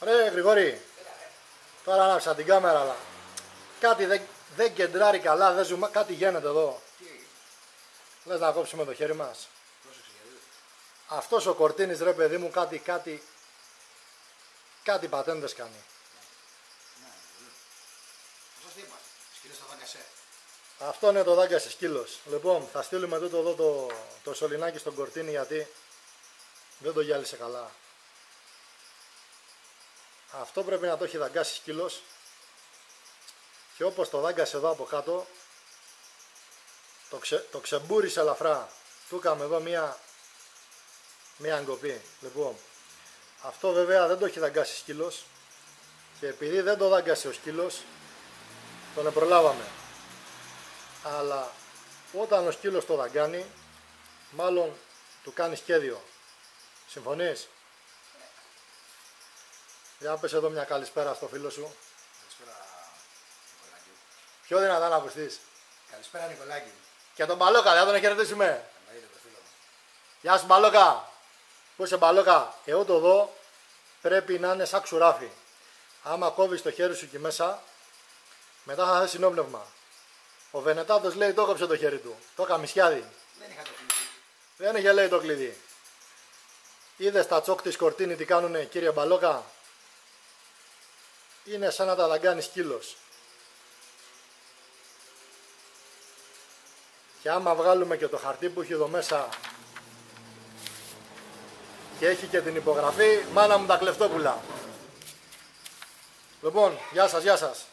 Ρε Γρηγόρη, τώρα άναψα την κάμερα, αλλά κάτι δεν, δεν κεντράρει καλά, δεν ζουμα, κάτι γίνεται εδώ. Τι; Έγινε. Λες να κόψουμε το χέρι μας. Πρόσεξε γιατί. Αυτός ο Κορτίνης ρε παιδί μου κάτι, κάτι, κάτι πατέντες κάνει. Ναι, ναι. Αυτός τι είπατε. Σκύλος θα βάγκασε. Αυτό είναι το δάγκασε σκύλος. Λοιπόν, θα στείλουμε τούτο εδώ το, το σωληνάκι στον Κορτίνη γιατί δεν το γυάλισε καλά. Αυτό πρέπει να το έχει δαγκάσει σκύλος και όπως το δάγκασε εδώ από κάτω το, ξε, το ξεμπούρισε ελαφρά. Του έκαμε εδώ μία, μία αγκοπή. Λοιπόν, αυτό βέβαια δεν το έχει δαγκάσει σκύλος και επειδή δεν το δάγκασε ο σκύλος τον προλάβαμε. Αλλά όταν ο σκύλος το δαγκάνει μάλλον του κάνει σχέδιο. Συμφωνείς; Για πες εδώ μια καλησπέρα στο φίλο σου. Καλησπέρα Νικολάκη. Πιο δυνατά να ακουστείς. Καλησπέρα Νικολάκη. Και τον Μπαλόκα, δεν τον χαιρετήσουμε. Εννοείται το φίλο μου. Γεια σου Μπαλόκα. Πού είσαι Μπαλόκα; Εγώ το δω πρέπει να είναι σαν ξουράφι. Άμα κόβεις το χέρι σου εκεί μέσα, μετά θα θες συνόπνευμα. Ο Βενετάτος λέει το έκοψε το χέρι του. Το καμισιάδι. Δεν είχα το κλειδί. Δεν είχε λέει το κλειδί. Είδες τα τσόκ της Κορτίνη τι κάνουνε κύριε Μπαλόκα; Είναι σαν να τα δαγκάνει σκύλος. Και άμα βγάλουμε και το χαρτί που έχει εδώ μέσα και έχει και την υπογραφή, μάνα μου τα κλεφτόπουλα. Λοιπόν, γεια σας, γεια σας.